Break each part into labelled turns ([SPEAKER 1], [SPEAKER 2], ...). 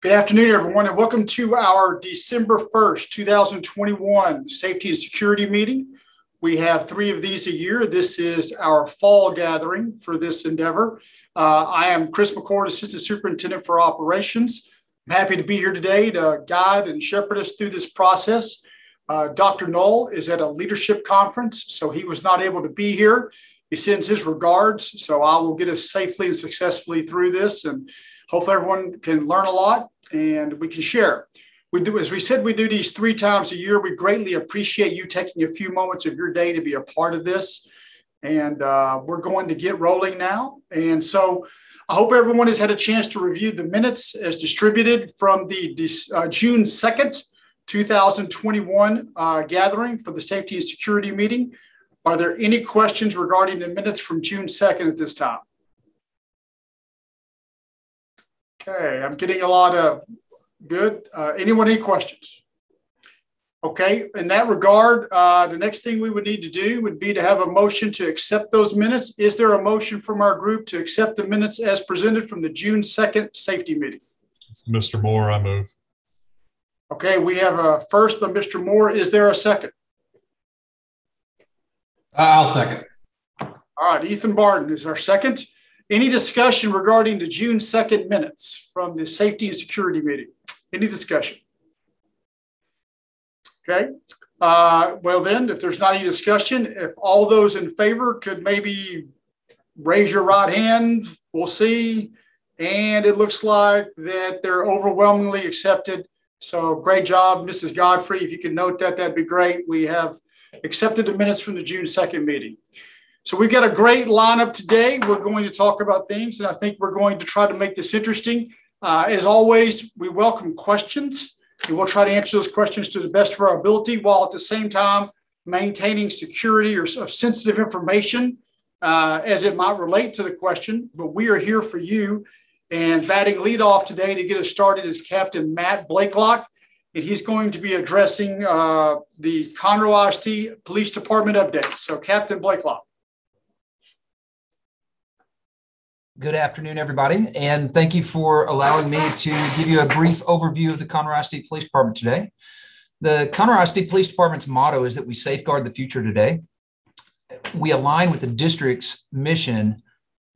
[SPEAKER 1] Good afternoon, everyone, and welcome to our December 1st, 2021 Safety and Security meeting. We have three of these a year. This is our fall gathering for this endeavor. Uh, I am Chris McCord, Assistant Superintendent for Operations. I'm happy to be here today to guide and shepherd us through this process. Uh, Dr. Null is at a leadership conference, so he was not able to be here. He sends his regards, so I will get us safely and successfully through this. And hopefully everyone can learn a lot and we can share. We do, as we said, we do these three times a year. We greatly appreciate you taking a few moments of your day to be a part of this. And uh, we're going to get rolling now. And so I hope everyone has had a chance to review the minutes as distributed from the uh, June 2nd, 2021 uh, gathering for the safety and security meeting. Are there any questions regarding the minutes from June 2nd at this time? Okay, I'm getting a lot of good. Uh, anyone any questions? Okay, in that regard, uh, the next thing we would need to do would be to have a motion to accept those minutes. Is there a motion from our group to accept the minutes as presented from the June 2nd safety meeting?
[SPEAKER 2] It's Mr. Moore, I move.
[SPEAKER 1] Okay, we have a first by Mr. Moore. Is there a second?
[SPEAKER 3] I'll second.
[SPEAKER 1] All right, Ethan Barton is our second. Any discussion regarding the June 2nd minutes from the safety and security meeting? Any discussion? Okay. Uh, well, then, if there's not any discussion, if all those in favor could maybe raise your right hand, we'll see. And it looks like that they're overwhelmingly accepted. So great job, Mrs. Godfrey. If you can note that, that'd be great. We have accepted the minutes from the June 2nd meeting. So we've got a great lineup today. We're going to talk about things, and I think we're going to try to make this interesting. Uh, as always, we welcome questions, and we'll try to answer those questions to the best of our ability, while at the same time maintaining security or of sensitive information uh, as it might relate to the question. But we are here for you. And batting leadoff today to get us started is Captain Matt Blakelock and he's going to be addressing uh, the Conroe ISD Police Department update. So, Captain Blakelock.
[SPEAKER 4] Good afternoon, everybody, and thank you for allowing me to give you a brief overview of the Conroe ISD Police Department today. The Conroe ISD Police Department's motto is that we safeguard the future today. We align with the district's mission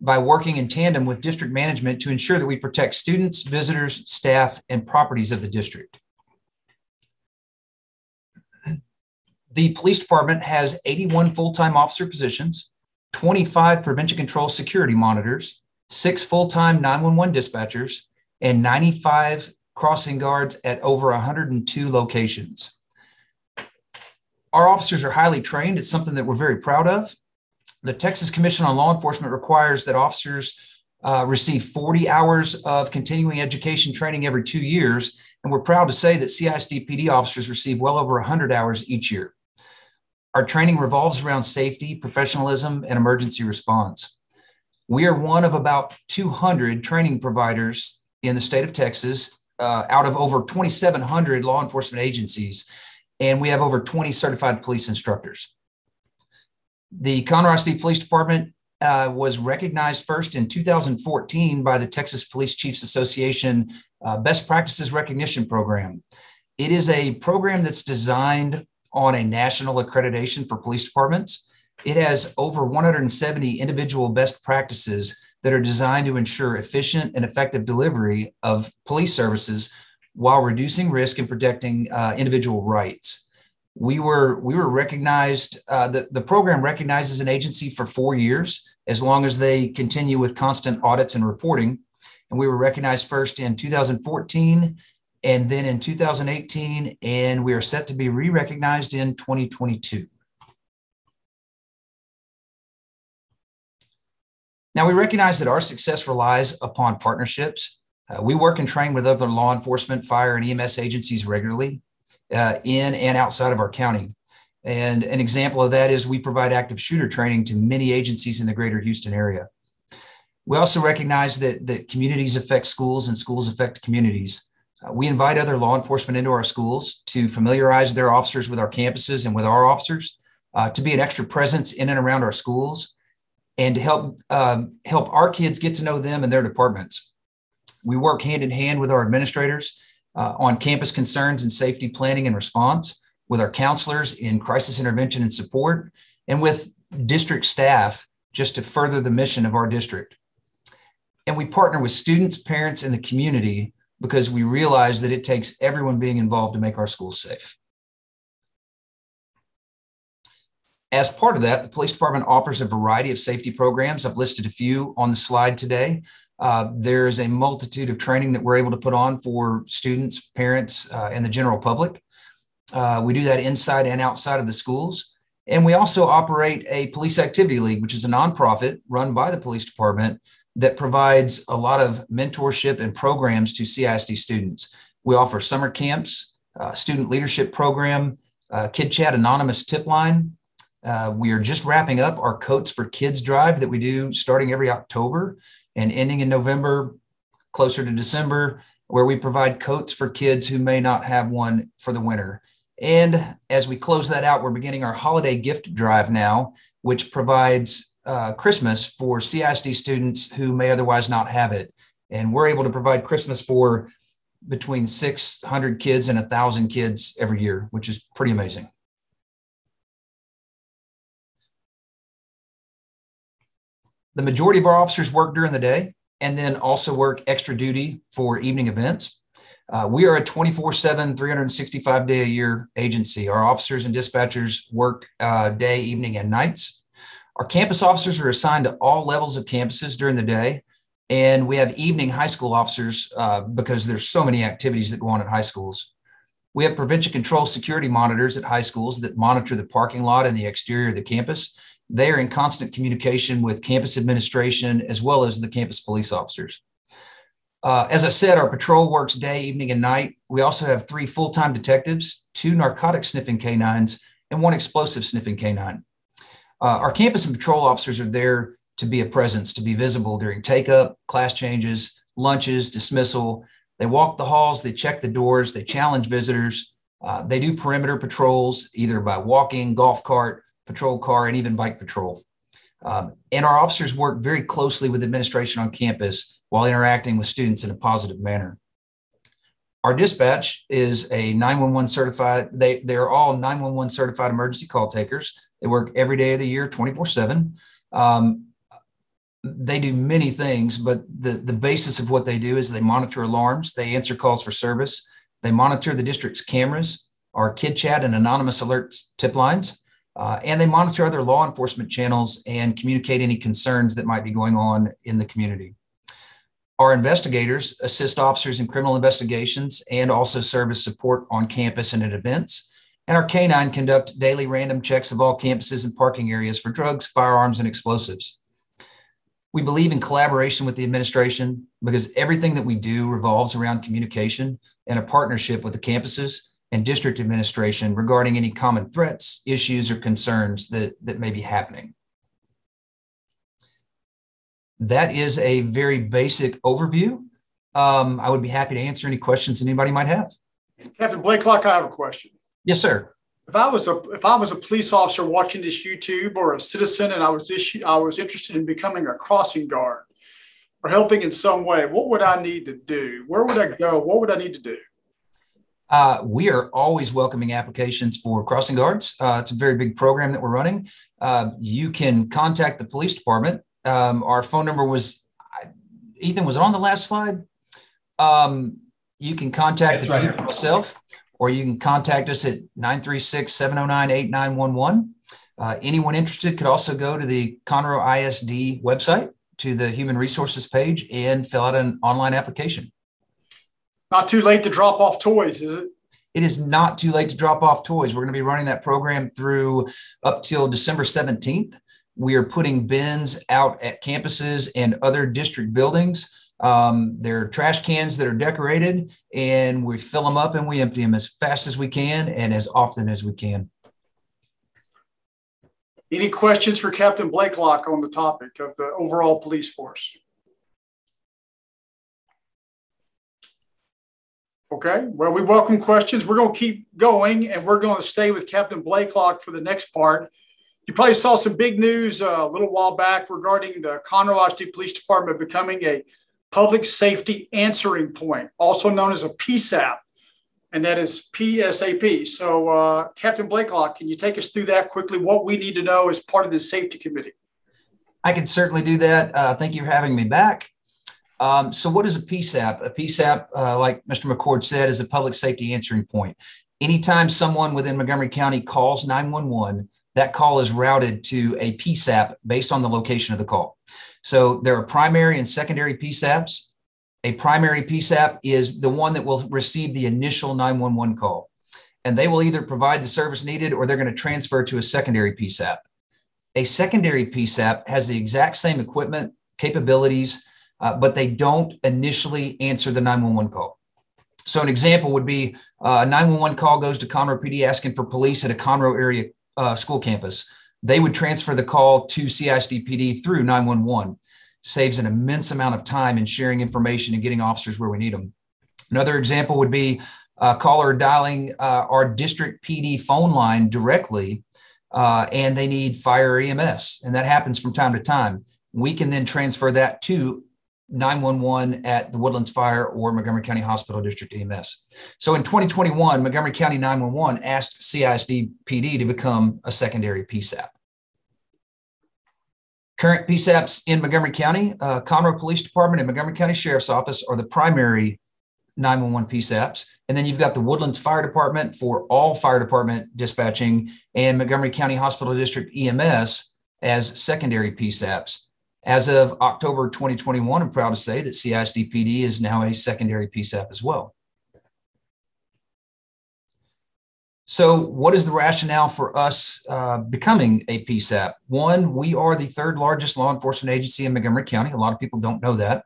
[SPEAKER 4] by working in tandem with district management to ensure that we protect students, visitors, staff, and properties of the district. The police department has 81 full time officer positions, 25 prevention control security monitors, six full time 911 dispatchers, and 95 crossing guards at over 102 locations. Our officers are highly trained. It's something that we're very proud of. The Texas Commission on Law Enforcement requires that officers uh, receive 40 hours of continuing education training every two years. And we're proud to say that CISD PD officers receive well over 100 hours each year. Our training revolves around safety, professionalism, and emergency response. We are one of about 200 training providers in the state of Texas uh, out of over 2,700 law enforcement agencies, and we have over 20 certified police instructors. The Conroe City Police Department uh, was recognized first in 2014 by the Texas Police Chiefs Association uh, Best Practices Recognition Program. It is a program that's designed on a national accreditation for police departments. It has over 170 individual best practices that are designed to ensure efficient and effective delivery of police services while reducing risk and protecting uh, individual rights. We were we were recognized. Uh, the the program recognizes an agency for four years as long as they continue with constant audits and reporting. And we were recognized first in 2014 and then in 2018, and we are set to be re recognized in 2022. Now, we recognize that our success relies upon partnerships. Uh, we work and train with other law enforcement, fire, and EMS agencies regularly uh, in and outside of our county. And an example of that is we provide active shooter training to many agencies in the greater Houston area. We also recognize that, that communities affect schools and schools affect communities. Uh, we invite other law enforcement into our schools to familiarize their officers with our campuses and with our officers, uh, to be an extra presence in and around our schools, and to help um, help our kids get to know them and their departments. We work hand in hand with our administrators uh, on campus concerns and safety planning and response, with our counselors in crisis intervention and support, and with district staff just to further the mission of our district. And we partner with students, parents, and the community because we realize that it takes everyone being involved to make our schools safe. As part of that, the police department offers a variety of safety programs. I've listed a few on the slide today. Uh, there's a multitude of training that we're able to put on for students, parents, uh, and the general public. Uh, we do that inside and outside of the schools. And we also operate a police activity league, which is a nonprofit run by the police department that provides a lot of mentorship and programs to CISD students. We offer summer camps, uh, student leadership program, uh, Kid Chat Anonymous tip line. Uh, we are just wrapping up our Coats for Kids drive that we do starting every October and ending in November, closer to December, where we provide coats for kids who may not have one for the winter. And as we close that out, we're beginning our holiday gift drive now, which provides uh, Christmas for CISD students who may otherwise not have it. And we're able to provide Christmas for between 600 kids and 1,000 kids every year, which is pretty amazing. The majority of our officers work during the day and then also work extra duty for evening events. Uh, we are a 24 7, 365 day a year agency. Our officers and dispatchers work uh, day, evening, and nights. Our campus officers are assigned to all levels of campuses during the day. And we have evening high school officers uh, because there's so many activities that go on at high schools. We have prevention control security monitors at high schools that monitor the parking lot and the exterior of the campus. They are in constant communication with campus administration as well as the campus police officers. Uh, as I said, our patrol works day, evening, and night. We also have three full time detectives, two narcotic sniffing canines, and one explosive sniffing canine. Uh, our campus and patrol officers are there to be a presence, to be visible during take up, class changes, lunches, dismissal. They walk the halls, they check the doors, they challenge visitors. Uh, they do perimeter patrols either by walking, golf cart, patrol car, and even bike patrol. Um, and our officers work very closely with administration on campus while interacting with students in a positive manner. Our dispatch is a 911 certified, they, they're all 911 certified emergency call takers. They work every day of the year, 24 7. Um, they do many things, but the, the basis of what they do is they monitor alarms, they answer calls for service, they monitor the district's cameras, our kid chat and anonymous alerts tip lines, uh, and they monitor other law enforcement channels and communicate any concerns that might be going on in the community. Our investigators assist officers in criminal investigations and also serve as support on campus and at events. And our canine conduct daily random checks of all campuses and parking areas for drugs, firearms, and explosives. We believe in collaboration with the administration because everything that we do revolves around communication and a partnership with the campuses and district administration regarding any common threats, issues, or concerns that, that may be happening that is a very basic overview. Um, I would be happy to answer any questions anybody might have.
[SPEAKER 1] Captain Blakelock, I have a question.
[SPEAKER 4] Yes, sir.
[SPEAKER 1] If I was a if I was a police officer watching this YouTube or a citizen and I was issue, I was interested in becoming a crossing guard or helping in some way, what would I need to do? Where would I go? What would I need to do?
[SPEAKER 4] Uh, we are always welcoming applications for crossing guards. Uh, it's a very big program that we're running. Uh, you can contact the police department um, our phone number was Ethan was it on the last slide. Um, you can contact the right myself, or you can contact us at 936-709-8911. Uh, anyone interested could also go to the Conroe ISD website to the human resources page and fill out an online application.
[SPEAKER 1] Not too late to drop off toys, is it?
[SPEAKER 4] It is not too late to drop off toys. We're going to be running that program through up till December 17th. We are putting bins out at campuses and other district buildings. Um, they're trash cans that are decorated, and we fill them up and we empty them as fast as we can and as often as we can.
[SPEAKER 1] Any questions for Captain Blakelock on the topic of the overall police force? Okay, well, we welcome questions. We're going to keep going and we're going to stay with Captain Blakelock for the next part. You probably saw some big news uh, a little while back regarding the Conroe ISD Police Department becoming a Public Safety Answering Point, also known as a PSAP, and that is PSAP. So, uh, Captain Blakelock, can you take us through that quickly? What we need to know as part of the safety committee?
[SPEAKER 4] I can certainly do that. Uh, thank you for having me back. Um, so, what is a PSAP? A PSAP, uh, like Mr. McCord said, is a public safety answering point. Anytime someone within Montgomery County calls 911, that call is routed to a PSAP based on the location of the call. So there are primary and secondary PSAPs. A primary PSAP is the one that will receive the initial 911 call. And they will either provide the service needed or they're going to transfer to a secondary PSAP. A secondary PSAP has the exact same equipment, capabilities, uh, but they don't initially answer the 911 call. So, an example would be uh, a 911 call goes to Conroe PD asking for police at a Conroe area uh, school campus. They would transfer the call to CISD PD through 911. Saves an immense amount of time in sharing information and getting officers where we need them. Another example would be a caller dialing uh, our district PD phone line directly, uh, and they need fire EMS, and that happens from time to time. We can then transfer that to 911 at the Woodlands Fire or Montgomery County Hospital District EMS. So in 2021, Montgomery County 911 asked CISD PD to become a secondary PSAP. Current PSAPs in Montgomery County, uh, Conroe Police Department and Montgomery County Sheriff's Office are the primary 911 PSAPs. And then you've got the Woodlands Fire Department for all fire department dispatching and Montgomery County Hospital District EMS as secondary PSAPs. As of October 2021, I'm proud to say that CISDPD is now a secondary PSAP as well. So, what is the rationale for us uh, becoming a PSAP? One, we are the third largest law enforcement agency in Montgomery County. A lot of people don't know that.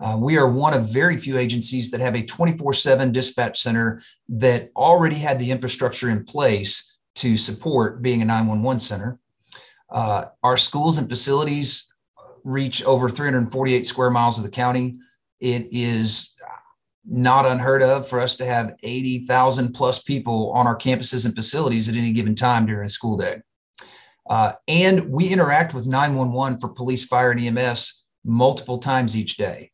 [SPEAKER 4] Uh, we are one of very few agencies that have a 24 7 dispatch center that already had the infrastructure in place to support being a 911 center. Uh, our schools and facilities reach over 348 square miles of the county. It is not unheard of for us to have 80,000 plus people on our campuses and facilities at any given time during a school day. Uh, and we interact with 911 for police, fire, and EMS multiple times each day.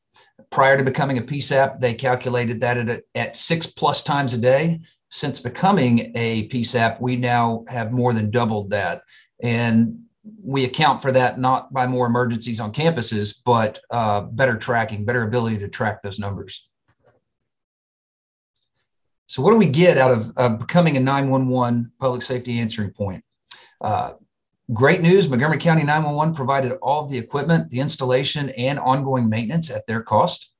[SPEAKER 4] Prior to becoming a PSAP, they calculated that at, at six plus times a day. Since becoming a PSAP, we now have more than doubled that. And we account for that not by more emergencies on campuses, but uh, better tracking, better ability to track those numbers. So, what do we get out of uh, becoming a 911 public safety answering point? Uh, great news Montgomery County 911 provided all of the equipment, the installation, and ongoing maintenance at their cost.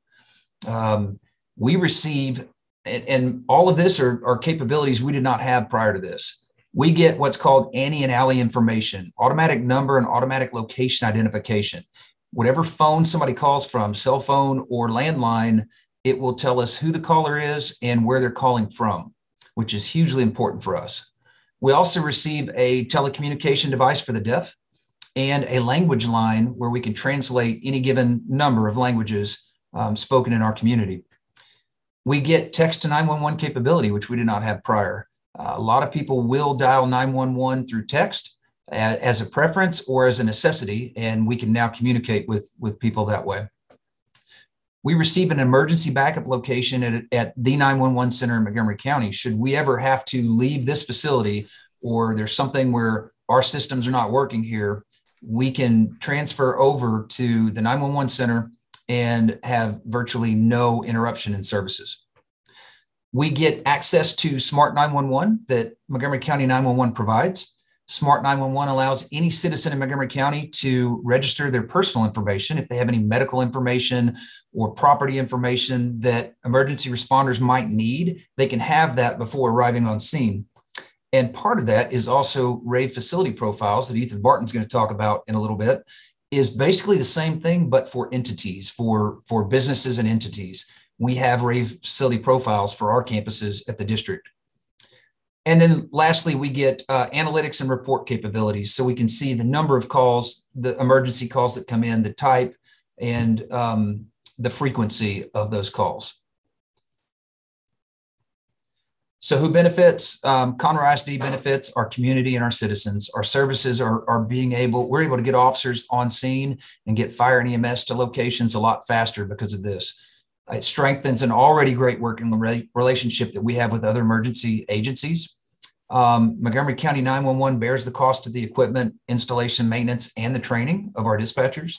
[SPEAKER 4] Um, we receive, and, and all of this are, are capabilities we did not have prior to this we get what's called ANI and ALI information, automatic number and automatic location identification. Whatever phone somebody calls from, cell phone or landline, it will tell us who the caller is and where they're calling from, which is hugely important for us. We also receive a telecommunication device for the deaf and a language line where we can translate any given number of languages um, spoken in our community. We get text to 911 capability, which we did not have prior. Uh, a lot of people will dial 911 through text as a preference or as a necessity, and we can now communicate with, with people that way. We receive an emergency backup location at, at the 911 center in Montgomery County. Should we ever have to leave this facility or there's something where our systems are not working here, we can transfer over to the 911 center and have virtually no interruption in services. We get access to Smart 911 that Montgomery County 911 provides. Smart 911 allows any citizen in Montgomery County to register their personal information if they have any medical information or property information that emergency responders might need. They can have that before arriving on scene. And part of that is also RAVE facility profiles that Ethan Barton's going to talk about in a little bit, is basically the same thing, but for entities, for, for businesses and entities we have rave facility profiles for our campuses at the district. And then lastly, we get uh, analytics and report capabilities. So we can see the number of calls, the emergency calls that come in, the type, and um, the frequency of those calls. So who benefits? Um, Conroe ISD benefits our community and our citizens. Our services are, are being able, we're able to get officers on scene and get fire and EMS to locations a lot faster because of this. It strengthens an already great working relationship that we have with other emergency agencies. Um, Montgomery County 911 bears the cost of the equipment, installation, maintenance, and the training of our dispatchers.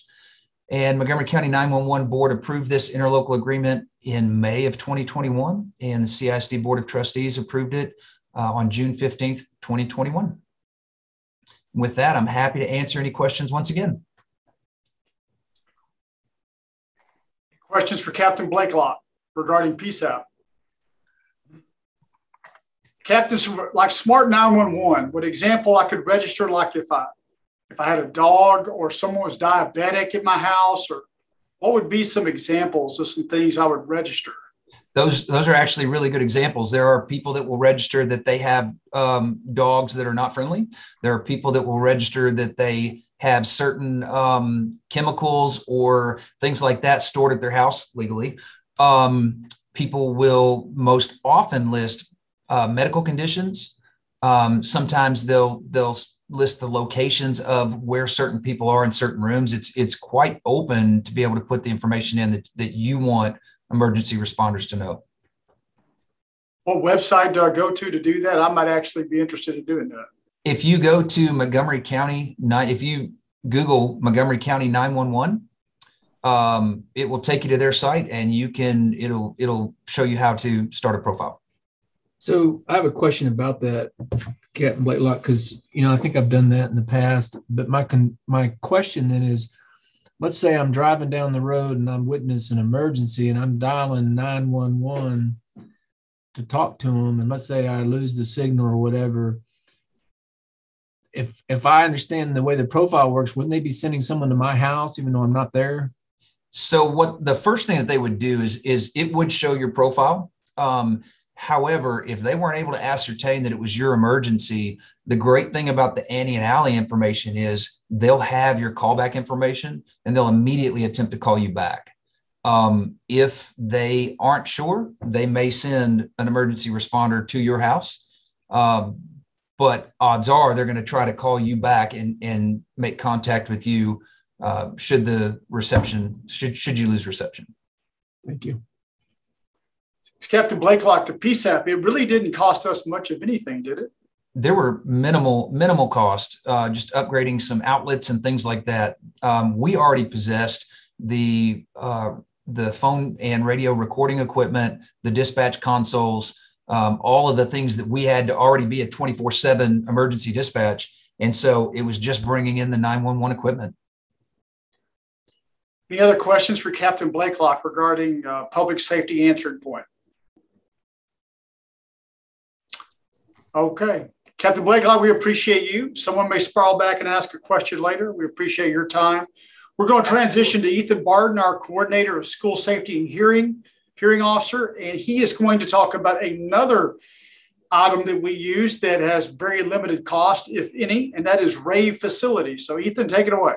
[SPEAKER 4] And Montgomery County 911 Board approved this interlocal agreement in May of 2021, and the CISD Board of Trustees approved it uh, on June 15th, 2021. With that, I'm happy to answer any questions once again.
[SPEAKER 1] Questions for Captain Blakelock regarding PSAP? Captain, like Smart 911, what example I could register like if I if I had a dog or someone was diabetic at my house, or what would be some examples of some things I would register?
[SPEAKER 4] Those those are actually really good examples. There are people that will register that they have um, dogs that are not friendly. There are people that will register that they have certain um, chemicals or things like that stored at their house legally. Um, people will most often list uh, medical conditions. Um, sometimes they'll they'll list the locations of where certain people are in certain rooms. It's it's quite open to be able to put the information in that, that you want emergency responders to know.
[SPEAKER 1] What website do I go to to do that? I might actually be interested in doing that.
[SPEAKER 4] If you go to Montgomery County, if you Google Montgomery County 911, um, it will take you to their site and you can it'll it'll show you how to start a profile.
[SPEAKER 3] So I have a question about that, Captain Blakelock, because you know I think I've done that in the past. But my con- my question then is, let's say I'm driving down the road and I'm witnessing an emergency and I'm dialing nine one one to talk to them, and let's say I lose the signal or whatever. If if I understand the way the profile works, wouldn't they be sending someone to my house even though I'm not there?
[SPEAKER 4] So what the first thing that they would do is is it would show your profile. Um, However, if they weren't able to ascertain that it was your emergency, the great thing about the ANI and ALI information is they'll have your callback information and they'll immediately attempt to call you back. Um, if they aren't sure, they may send an emergency responder to your house. Um, but odds are they're going to try to call you back and, and make contact with you uh, should the reception should should you lose reception.
[SPEAKER 3] Thank you.
[SPEAKER 1] Captain Blakelock to PSAP, it really didn't cost us much of anything, did it?
[SPEAKER 4] There were minimal minimal cost, uh, just upgrading some outlets and things like that. Um, we already possessed the uh, the phone and radio recording equipment, the dispatch consoles, um, all of the things that we had to already be a 24 7 emergency dispatch. And so it was just bringing in the 911 equipment.
[SPEAKER 1] Any other questions for Captain Blakelock regarding uh, public safety answering point? Okay. Captain Blakelock, we appreciate you. Someone may sprawl back and ask a question later. We appreciate your time. We're going to transition to Ethan Barton, our coordinator of school safety and hearing, hearing officer, and he is going to talk about another item that we use that has very limited cost, if any, and that is rave facilities. So, Ethan, take it away.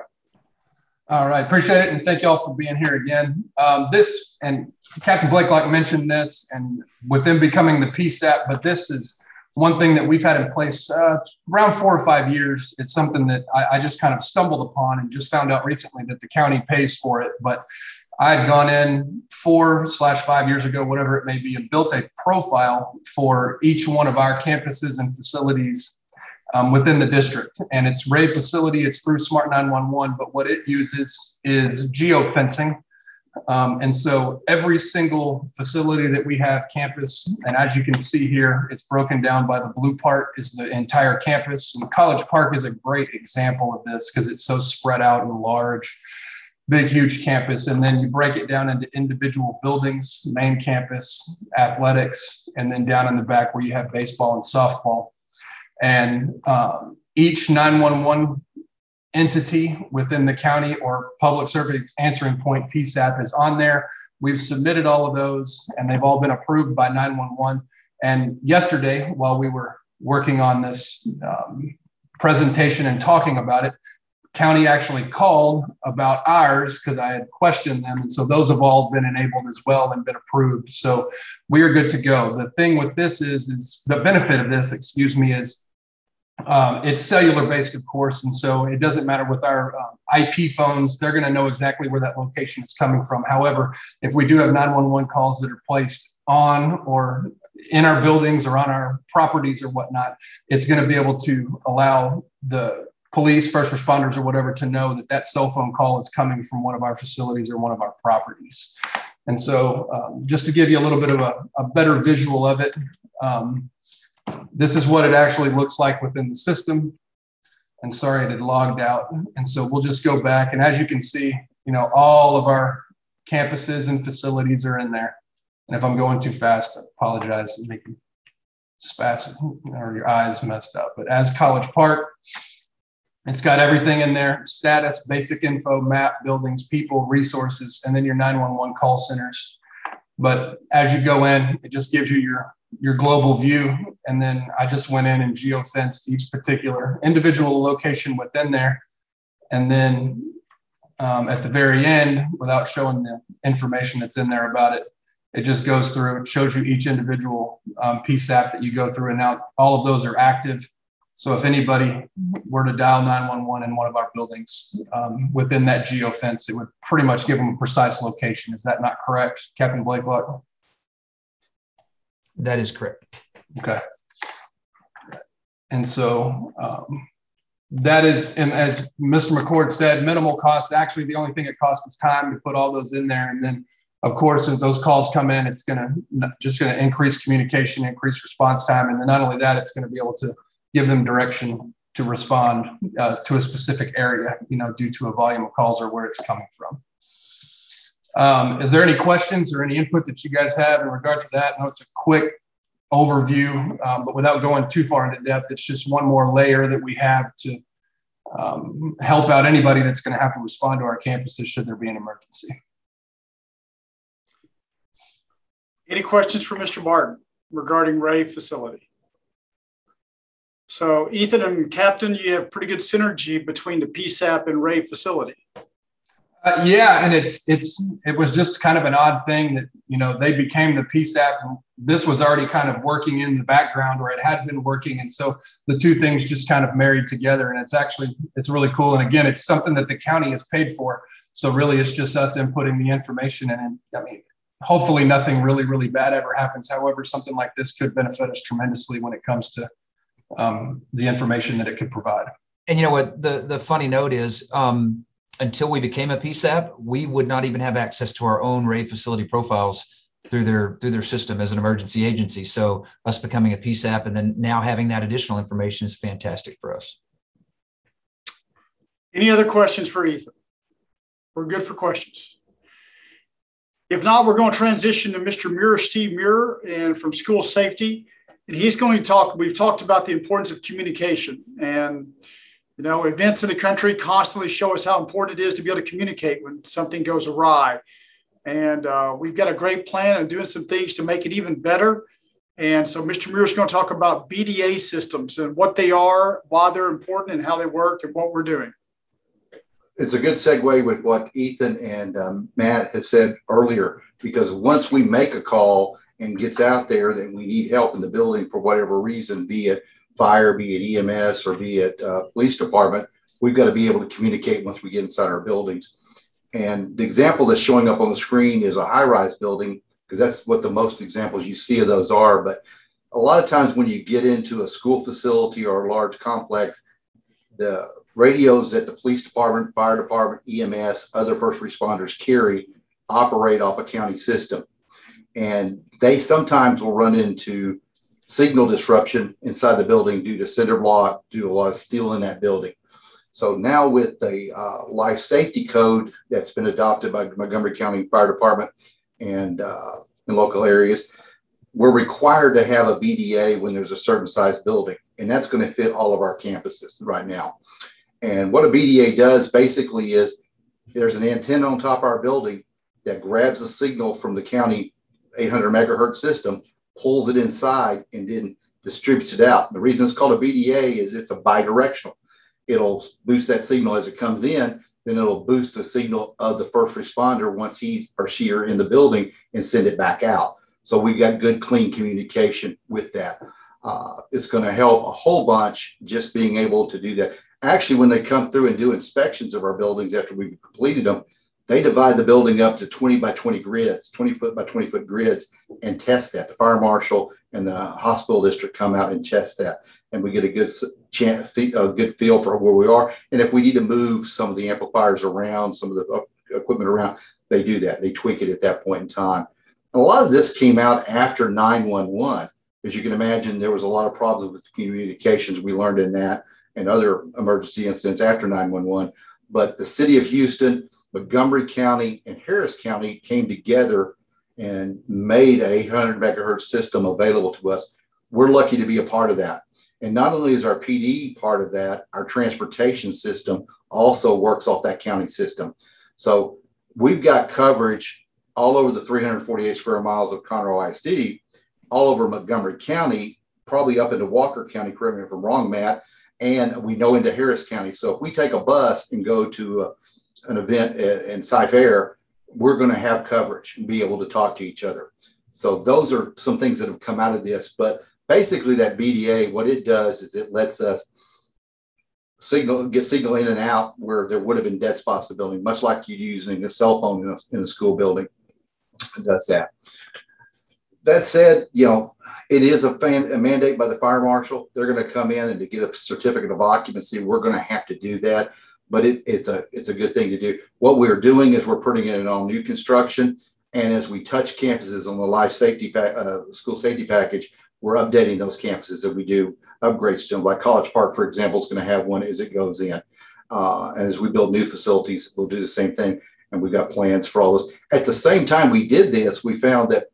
[SPEAKER 5] All right, appreciate it, and thank you all for being here again. Um, this and Captain Blakelock mentioned this, and with them becoming the PSAP, but this is one thing that we've had in place uh, around four or five years. It's something that I, I, just kind of stumbled upon and just found out recently that the county pays for it. But I had gone in four slash five years ago, whatever it may be, and built a profile for each one of our campuses and facilities um, within the district. And it's RAVE facility, it's through Smart 911, but what it uses is geofencing um, and so every single facility that we have campus, and as you can see here, it's broken down by the blue part is the entire campus. And College Park is a great example of this because it's so spread out and large, big, huge campus. And then you break it down into individual buildings, main campus, athletics, and then down in the back where you have baseball and softball. And um, each 911 entity within the county or public service answering point PSAP is on there. We've submitted all of those and they've all been approved by 911. And yesterday, while we were working on this um, presentation and talking about it, county actually called about ours because I had questioned them. And so those have all been enabled as well and been approved. So we are good to go. The thing with this is, is the benefit of this, excuse me, is um, it's cellular based, of course. And so it doesn't matter with our uh, IP phones, they're going to know exactly where that location is coming from. However, if we do have 911 calls that are placed on or in our buildings or on our properties or whatnot, it's going to be able to allow the police, first responders, or whatever to know that that cell phone call is coming from one of our facilities or one of our properties. And so, um, just to give you a little bit of a, a better visual of it, um, this is what it actually looks like within the system. And sorry, it had logged out. And so we'll just go back. And as you can see, you know, all of our campuses and facilities are in there. And if I'm going too fast, I apologize and making spasm or your eyes messed up. But as College Park, it's got everything in there status, basic info, map, buildings, people, resources, and then your 911 call centers. But as you go in, it just gives you your, your global view. And then I just went in and geofenced each particular individual location within there. And then um, at the very end, without showing the information that's in there about it, it just goes through, shows you each individual um, PSAP that you go through. And now all of those are active so if anybody were to dial 911 in one of our buildings um, within that geo fence, it would pretty much give them a precise location. Is that not correct, Captain Blakelock?
[SPEAKER 4] That is correct.
[SPEAKER 5] Okay. And so um, that is, and as Mr. McCord said, minimal cost. Actually, the only thing it cost was time to put all those in there. And then, of course, as those calls come in, it's going to just going to increase communication, increase response time. And then not only that, it's going to be able to give them direction to respond uh, to a specific area, you know, due to a volume of calls or where it's coming from. Um, is there any questions or any input that you guys have in regard to that? I know it's a quick overview, um, but without going too far into depth, it's just one more layer that we have to um, help out anybody that's going to have to respond to our campuses should there be an emergency.
[SPEAKER 1] Any questions for Mr. Martin regarding RAVE facility? So Ethan and Captain, you have pretty good synergy between the PSAP and RAVE facility.
[SPEAKER 5] Uh, yeah, and it's it's it was just kind of an odd thing that you know they became the PSAP, and this was already kind of working in the background, or it had been working, and so the two things just kind of married together, and it's actually it's really cool. And again, it's something that the county has paid for, so really it's just us inputting the information, and I mean, hopefully nothing really really bad ever happens. However, something like this could benefit us tremendously when it comes to um, the information that it could provide.
[SPEAKER 4] And you know what the the funny note is, um, until we became a PSAP, we would not even have access to our own RAVE facility profiles through their through their system as an emergency agency. So us becoming a PSAP and then now having that additional information is fantastic for us.
[SPEAKER 1] Any other questions for Ethan? We're good for questions. If not, we're going to transition to Mr. Muir, Steve Muir, and from School Safety and he's going to talk. We've talked about the importance of communication, and you know, events in the country constantly show us how important it is to be able to communicate when something goes awry. And uh, we've got a great plan and doing some things to make it even better. And so, Mr. Muir is going to talk about BDA systems and what they are, why they're important, and how they work, and what we're doing.
[SPEAKER 6] It's a good segue with what Ethan and um, Matt have said earlier, because once we make a call, and gets out there that we need help in the building for whatever reason, be it fire, be it EMS, or be it uh, police department, we've got to be able to communicate once we get inside our buildings. And the example that's showing up on the screen is a high rise building, because that's what the most examples you see of those are. But a lot of times when you get into a school facility or a large complex, the radios that the police department, fire department, EMS, other first responders carry operate off a county system and they sometimes will run into signal disruption inside the building due to cinder block, due to a lot of steel in that building. So now with the uh, life safety code that's been adopted by Montgomery County Fire Department and uh, in local areas, we're required to have a BDA when there's a certain size building, and that's going to fit all of our campuses right now. And what a BDA does basically is there's an antenna on top of our building that grabs a signal from the county 800 megahertz system, pulls it inside, and then distributes it out. The reason it's called a BDA is it's a bidirectional. it'll boost that signal as it comes in. Then it'll boost the signal of the first responder once he's or she are in the building and send it back out. So we've got good, clean communication with that. Uh, it's going to help a whole bunch just being able to do that. Actually, when they come through and do inspections of our buildings after we've completed them, they divide the building up to 20 by 20 grids, 20 foot by 20 foot grids, and test that. The fire marshal and the hospital district come out and test that, and we get a good chance, a good feel for where we are. And if we need to move some of the amplifiers around, some of the equipment around, they do that. They tweak it at that point in time. And a lot of this came out after 911. As you can imagine, there was a lot of problems with communications. We learned in that and other emergency incidents after 911. But the city of Houston, Montgomery County, and Harris County came together and made a 800 megahertz system available to us. We're lucky to be a part of that. And not only is our PD part of that, our transportation system also works off that county system. So we've got coverage all over the 348 square miles of Conroe ISD, all over Montgomery County, probably up into Walker County, correct me if I'm wrong, Matt, and we know into Harris County. So if we take a bus and go to uh, an event in Cy-Fair, we're going to have coverage and be able to talk to each other. So those are some things that have come out of this. But basically, that BDA, what it does is it lets us signal get signal in and out where there would have been dead spots in the building, much like you'd using a cell phone in a, in a school building. It does that. That said, you know, it is a, fan, a mandate by the fire marshal. They're going to come in and to get a certificate of occupancy, we're going to have to do that. But it, it's a it's a good thing to do. What we're doing is we're putting it in on new construction, and as we touch campuses on the life safety uh, school safety package, we're updating those campuses that we do upgrades to. Like College Park, for example, is going to have one as it goes in. Uh, and as we build new facilities, we'll do the same thing. And we've got plans for all this. At the same time we did this, we found that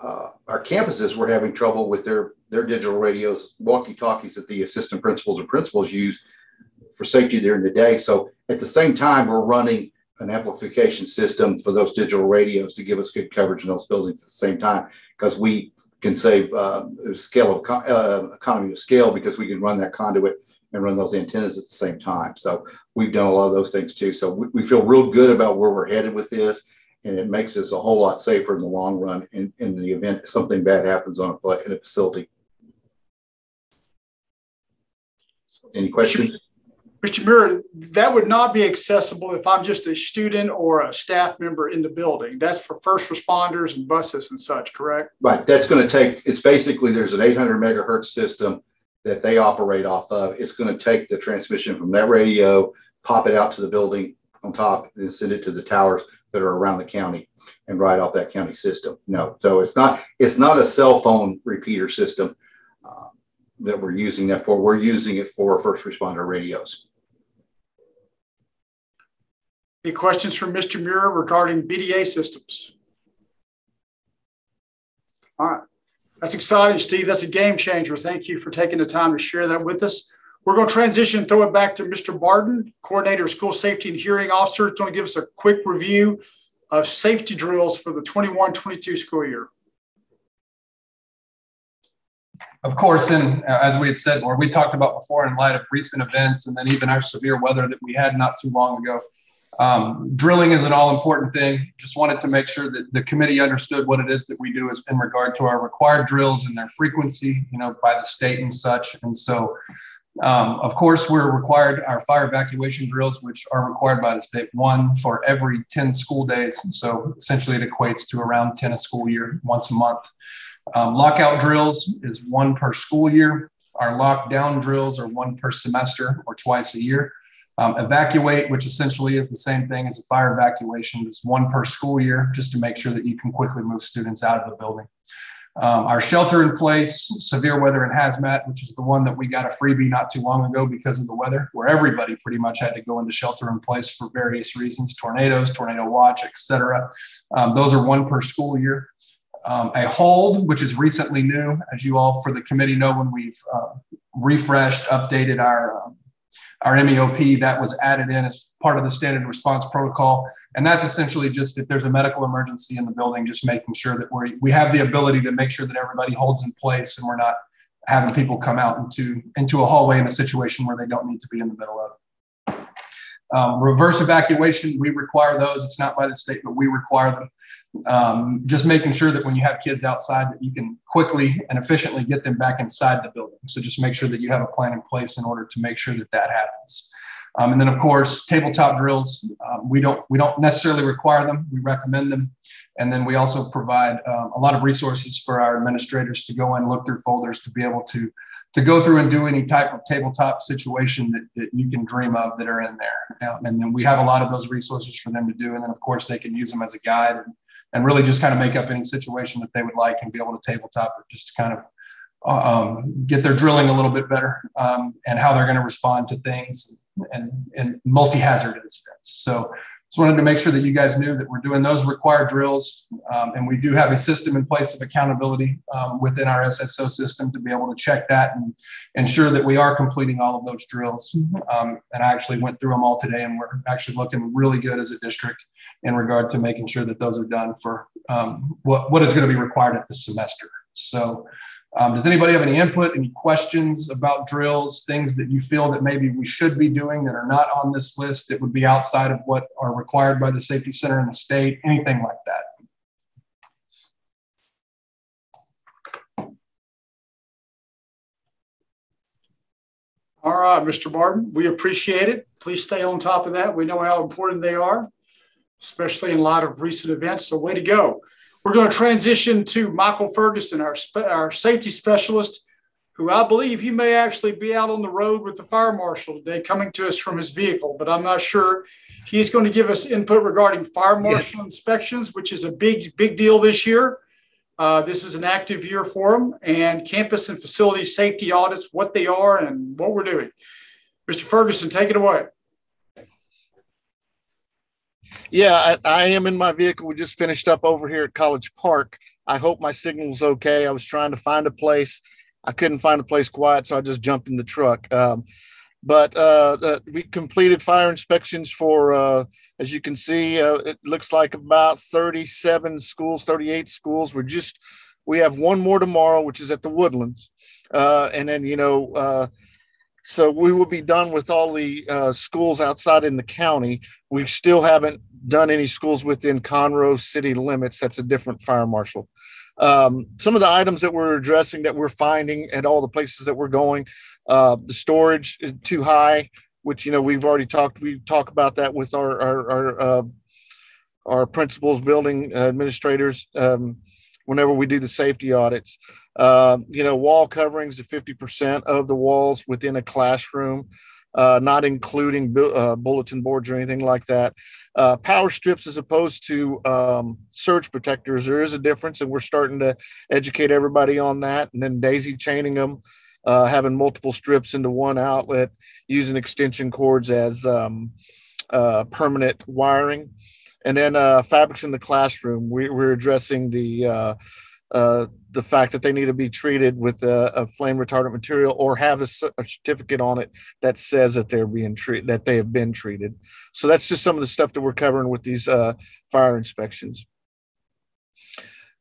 [SPEAKER 6] uh, our campuses were having trouble with their their digital radios, walkie-talkies that the assistant principals and principals use for safety during the day. So at the same time, we're running an amplification system for those digital radios to give us good coverage in those buildings at the same time because we can save uh, scale of uh, economy of scale because we can run that conduit and run those antennas at the same time. So we've done a lot of those things too. So we, we feel real good about where we're headed with this and it makes us a whole lot safer in the long run in, in the event something bad happens on a, in a facility. Any questions?
[SPEAKER 1] Mr. Muir, that would not be accessible if I'm just a student or a staff member in the building. That's for first responders and buses and such, correct?
[SPEAKER 6] Right. That's going to take, it's basically there's an 800 megahertz system that they operate off of. It's going to take the transmission from that radio, pop it out to the building on top, and send it to the towers that are around the county and right off that county system. No, so it's not it's not a cell phone repeater system uh, that we're using that for. We're using it for first responder radios.
[SPEAKER 1] Any questions from Mr. Muir regarding BDA systems? All right. That's exciting, Steve. That's a game changer. Thank you for taking the time to share that with us. We're going to transition, throw it back to Mr. Barton, Coordinator of School Safety and Hearing Officer. He's going to give us a quick review of safety drills for the 21-22 school year.
[SPEAKER 5] Of course, and uh, as we had said, or we talked about before, in light of recent events and then even our severe weather that we had not too long ago, um, drilling is an all important thing. Just wanted to make sure that the committee understood what it is that we do is in regard to our required drills and their frequency, you know, by the state and such. And so um, of course, we're required our fire evacuation drills, which are required by the state, one for every 10 school days. And so essentially it equates to around 10 a school year, once a month. Um, lockout drills is one per school year. Our lockdown drills are one per semester or twice a year. Um, evacuate, which essentially is the same thing as a fire evacuation, is one per school year, just to make sure that you can quickly move students out of the building. Um, our shelter in place, severe weather and hazmat, which is the one that we got a freebie not too long ago because of the weather, where everybody pretty much had to go into shelter in place for various reasons, tornadoes, tornado watch, etc. Um, those are one per school year. Um, a hold, which is recently new, as you all for the committee know, when we've uh, refreshed, updated our um, our MEOP that was added in as part of the standard response protocol. And that's essentially just if there's a medical emergency in the building, just making sure that we we have the ability to make sure that everybody holds in place and we're not having people come out into into a hallway in a situation where they don't need to be in the middle of. Um, reverse evacuation, we require those. It's not by the state, but we require them. Um, just making sure that when you have kids outside that you can quickly and efficiently get them back inside the building. So just make sure that you have a plan in place in order to make sure that that happens. Um, and then of course, tabletop drills, um, we don't we don't necessarily require them. We recommend them. And then we also provide um, a lot of resources for our administrators to go and look through folders to be able to to go through and do any type of tabletop situation that, that you can dream of that are in there. And then we have a lot of those resources for them to do. And then of course they can use them as a guide and, and really just kind of make up any situation that they would like and be able to tabletop it just to kind of uh, um, get their drilling a little bit better um, and how they're going to respond to things and, and multi-hazard incidents. So just wanted to make sure that you guys knew that we're doing those required drills. Um, and we do have a system in place of accountability um, within our SSO system to be able to check that and ensure that we are completing all of those drills. Um, and I actually went through them all today and we're actually looking really good as a district in regard to making sure that those are done for um, what, what is going to be required at this semester. So um, does anybody have any input, any questions about drills, things that you feel that maybe we should be doing that are not on this list that would be outside of what are required by the safety center in the state, anything like that?
[SPEAKER 1] All right, Mr. Barton, we appreciate it. Please stay on top of that. We know how important they are, especially in light of recent events. So, way to go. We're going to transition to Michael Ferguson, our, our safety specialist, who I believe he may actually be out on the road with the fire marshal today, coming to us from his vehicle, but I'm not sure. He's going to give us input regarding fire marshal yes. inspections, which is a big, big deal this year. Uh, this is an active year for them, and campus and facility safety audits, what they are and what we're doing. Mr. Ferguson, take it away.
[SPEAKER 7] Yeah, I, I, am in my vehicle. We just finished up over here at College Park. I hope my signal's okay. I was trying to find a place. I couldn't find a place quiet, so I just jumped in the truck. Um, but uh, we completed fire inspections for, uh, as you can see, uh, it looks like about 37 schools, 38 schools. We're just, we have one more tomorrow, which is at the Woodlands. Uh, and then, you know, uh, so we will be done with all the uh, schools outside in the county. We still haven't done any schools within Conroe city limits. That's a different fire marshal. Um, some of the items that we're addressing that we're finding at all the places that we're going, uh, the storage is too high, which you know we've already talked. We talk about that with our our our, uh, our principals, building administrators. Um, whenever we do the safety audits. Uh, you know, wall coverings of 50% of the walls within a classroom, uh, not including bu- uh, bulletin boards or anything like that. Uh, power strips as opposed to um, surge protectors, there is a difference, and we're starting to educate everybody on that. And then daisy chaining them, uh, having multiple strips into one outlet, using extension cords as um, uh, permanent wiring. And then fabrics in the classroom, we, are addressing the uh, the fact that they need to be treated with a, a flame retardant material or have a, a, certificate on it that says that they're being treated that they have been treated. So that's just some of the stuff that we're covering with these uh, fire inspections.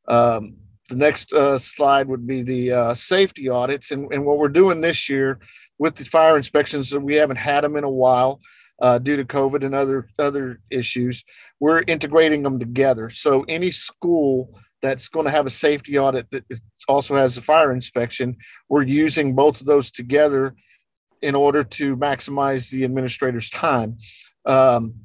[SPEAKER 7] Um, the next uh, slide would be the uh, safety audits. And, and, what we're doing this year with the fire inspections we haven't had them in a while uh, due to covid and other other issues. We're integrating them together. So any school that's going to have a safety audit that also has a fire inspection. We're using both of those together in order to maximize the administrator's time. Um,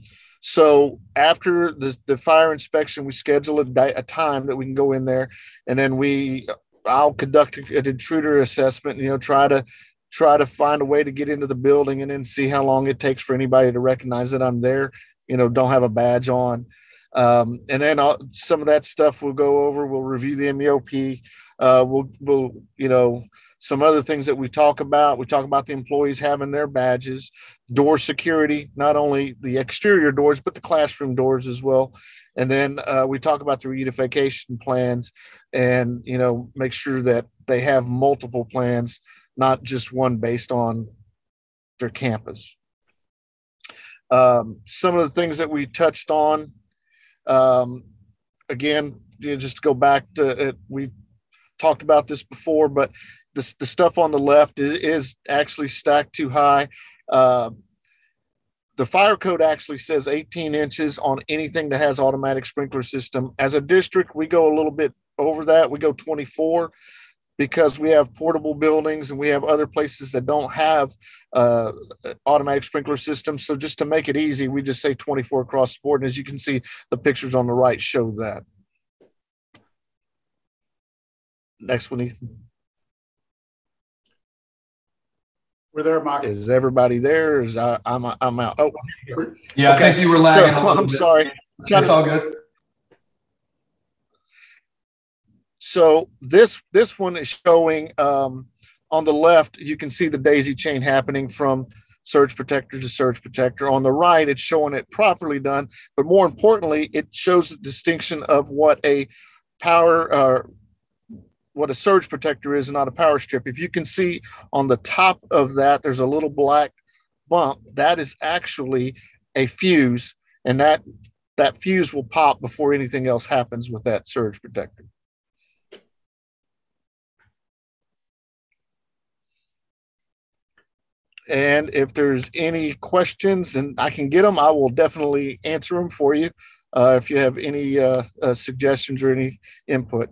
[SPEAKER 7] so after the, the fire inspection, we schedule a, a, time that we can go in there, and then we I'll conduct an intruder assessment. You know, try to try to find a way to get into the building, and then see how long it takes for anybody to recognize that I'm there. You know, don't have a badge on. Um, and then I'll, some of that stuff we'll go over. We'll review the MEOP. Uh, we'll, we'll, you know, some other things that we talk about. We talk about the employees having their badges, door security, not only the exterior doors, but the classroom doors as well. And then uh, we talk about the reunification plans and, you know, make sure that they have multiple plans, not just one based on their campus. Um, some of the things that we touched on um, again, just to go back to it, we talked about this before, but the, the stuff on the left is, is actually stacked too high. Uh, the fire code actually says 18 inches on anything that has automatic sprinkler system. As a district, we go a little bit over that. We go 24 because we have portable buildings and we have other places that don't have uh, automatic sprinkler systems. So just to make it easy, we just say 24 across the board. And as you can see, the pictures on the right show that. Next one, Ethan.
[SPEAKER 1] We're there, Mike.
[SPEAKER 7] Is everybody there? Is I, I'm I'm out. Oh,
[SPEAKER 5] Yeah, I think you were lagging.
[SPEAKER 7] So, I'm
[SPEAKER 5] bit.
[SPEAKER 7] sorry.
[SPEAKER 5] That's all good.
[SPEAKER 7] So this this one is showing um, on the left. You can see the daisy chain happening from surge protector to surge protector. On the right, it's showing it properly done. But more importantly, it shows the distinction of what a power uh, what a surge protector is and not a power strip. If you can see on the top of that, there's a little black bump. That is actually a fuse, and that that fuse will pop before anything else happens with that surge protector. And if there's any questions and I can get them, I will definitely answer them for you. Uh, if you have any uh, uh, suggestions or any input.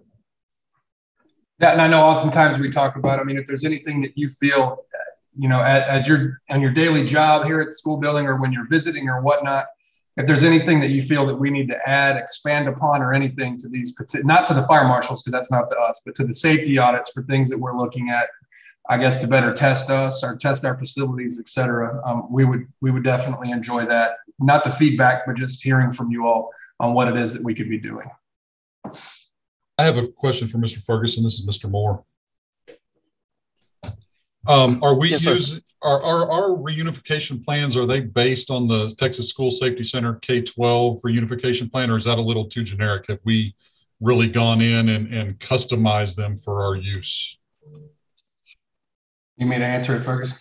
[SPEAKER 5] Yeah, and I know oftentimes we talk about. I mean, if there's anything that you feel, uh, you know, at, at your on your daily job here at the school building or when you're visiting or whatnot, if there's anything that you feel that we need to add, expand upon, or anything to these, not to the fire marshals because that's not to us, but to the safety audits for things that we're looking at, I guess to better test us or test our facilities, et cetera. Um, we would we would definitely enjoy that. Not the feedback, but just hearing from you all on what it is that we could be doing.
[SPEAKER 2] I have a question for Mr. Ferguson. This is Mr. Moore. Um, are we
[SPEAKER 7] Yes,
[SPEAKER 2] using, are, are our reunification plans, are they based on the Texas School Safety Center K-12 reunification plan, or is that a little too generic? Have we really gone in and, and customized them for our use?
[SPEAKER 5] You mean to answer it, Ferguson?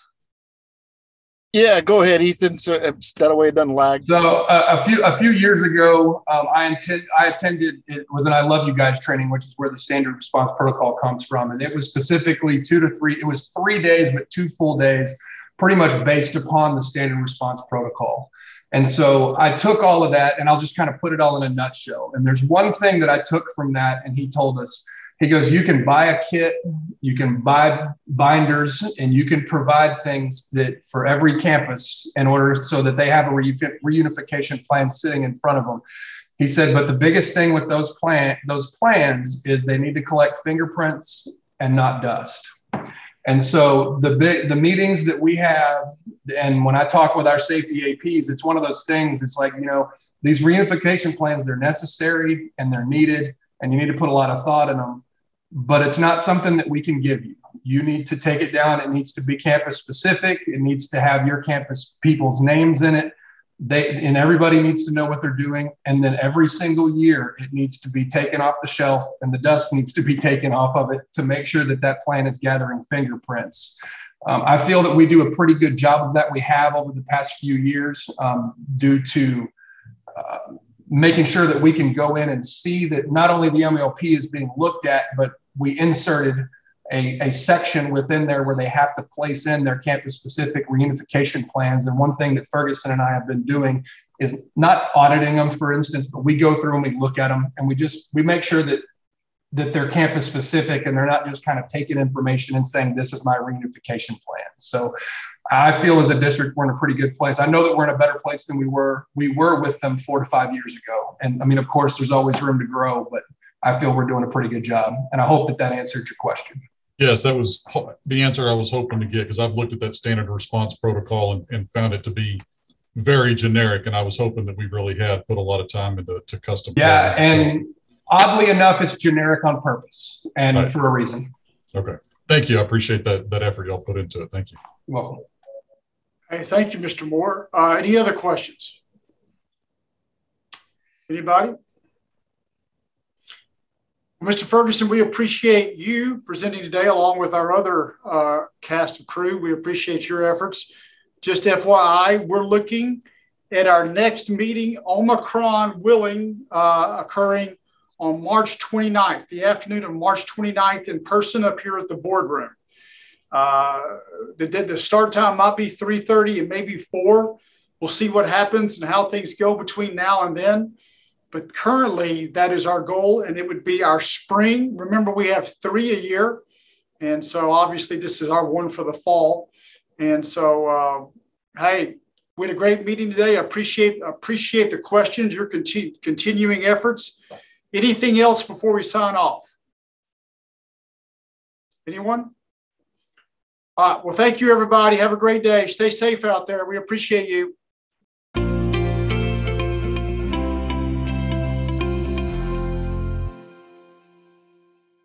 [SPEAKER 7] Yeah, go ahead, Ethan. So uh, that way it doesn't lag.
[SPEAKER 5] So uh, a few a few years ago, um, I intend I attended it was an I Love You Guys training, which is where the standard response protocol comes from, and it was specifically two to three. It was three days, but two full days, pretty much based upon the standard response protocol. And so I took all of that, and I'll just kind of put it all in a nutshell. And there's one thing that I took from that, and he told us. He goes, You can buy a kit, you can buy binders, and you can provide things that for every campus in order so that they have a reunification plan sitting in front of them. He said, but the biggest thing with those plan those plans is they need to collect fingerprints and not dust. And so the big the meetings that we have, and when I talk with our safety APs, it's one of those things. It's like you know these reunification plans they're necessary and they're needed, and you need to put a lot of thought in them. But it's not something that we can give you. You need to take it down. It needs to be campus specific. It needs to have your campus people's names in it. They and everybody needs to know what they're doing. And then every single year, it needs to be taken off the shelf, and the dust needs to be taken off of it to make sure that that plan is gathering fingerprints. Um, I feel that we do a pretty good job of that. We have over the past few years um, due to uh, making sure that we can go in and see that not only the MLP is being looked at, but we inserted a, a section within there where they have to place in their campus specific reunification plans. And one thing that Ferguson and I have been doing is not auditing them, for instance, but we go through and we look at them and we just we make sure that that they're campus specific and they're not just kind of taking information and saying this is my reunification plan. So I feel as a district we're in a pretty good place. I know that we're in a better place than we were we were with them four to five years ago. And I mean, of course, there's always room to grow, but I feel we're doing a pretty good job. And I hope that that answered your question.
[SPEAKER 2] Yes, that was the answer I was hoping to get because I've looked at that standard response protocol and, and found it to be very generic. And I was hoping that we really had put a lot of time into to custom.
[SPEAKER 5] Yeah,
[SPEAKER 2] tailoring, so-
[SPEAKER 5] and oddly enough, it's generic on purpose and
[SPEAKER 2] Right.
[SPEAKER 5] for a reason.
[SPEAKER 2] okay, thank you. I appreciate that that effort y'all put into it. Thank you.
[SPEAKER 5] Welcome.
[SPEAKER 1] Hey, thank you, Mr. Moore. Uh, any other questions? Anybody? Mr. Ferguson, we appreciate you presenting today along with our other uh, cast of crew. We appreciate your efforts. Just FYI, we're looking at our next meeting, Omicron willing, uh, occurring on March 29th, the afternoon of March 29th in person up here at the boardroom. Uh, the, the start time might be 3.30 and maybe 4. We'll see what happens and how things go between now and then. But currently, that is our goal, and it would be our spring. Remember, we have three a year. And so obviously, this is our one for the fall. And so, uh, hey, we had a great meeting today. Appreciate appreciate the questions, your conti- continuing efforts. Anything else before we sign off? Anyone? All right. Well, thank you, everybody. Have a great day. Stay safe out there. We appreciate you.